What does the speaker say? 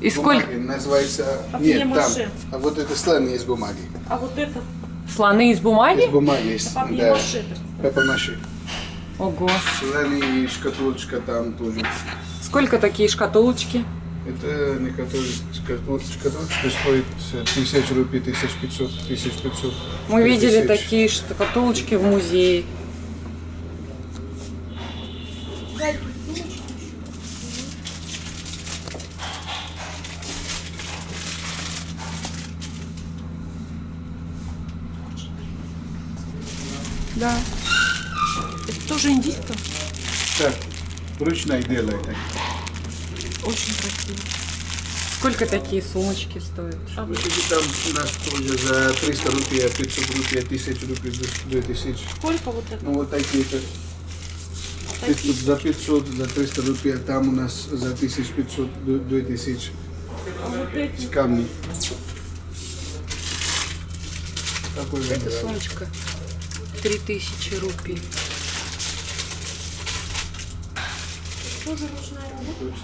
И сколько? Бумаги называется... Папье Нет, там. А вот это слон из бумаги. А вот это Слоны из Из бумаги? бумаги есть. папье Да. маше. Пепомаши. Ого. Слоны и шкатулочка там тоже. Сколько такие шкатулочки? Это некоторые шкатулочка, шкатулочка стоит э, тысяч рупий, тысяч пятьсот, тысяч пятьсот. Мы видели тысяч. такие шкатулочки в музее. Да. Это тоже индийское? Так, ручной делает. Очень красиво. Сколько такие сумочки стоят? А там у нас тоже за 300 рупий, 500 рупий, 1000 рупий, 2000. Сколько вот это? Ну вот такие-то. 500, за 500, за 300 рупий, а там у нас за 1500, до 2000 А вот эти? с камней. Такой выбираю. сумочка 3000 рупий. Тоже ручная работа?